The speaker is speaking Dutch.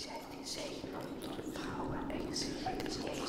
zij die in zee vrouwen en je ziet